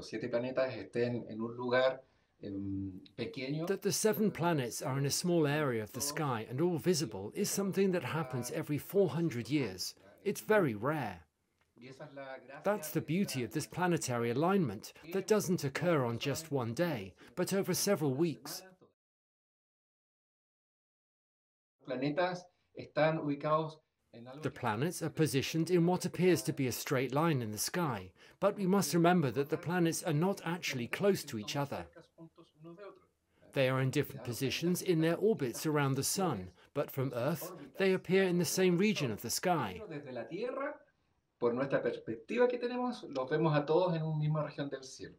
los siete planetas estén en un lugar. That the seven planets are in a small area of the sky and all visible is something that happens every 400 years. It's very rare. That's the beauty of this planetary alignment that doesn't occur on just one day, but over several weeks. The planets are positioned in what appears to be a straight line in the sky, but we must remember that the planets are not actually close to each other. They are in different positions in their orbits around the Sun, but from Earth they appear in the same region of the sky. Por nuestra perspectiva que tenemos, los vemos a todos en una misma región del cielo.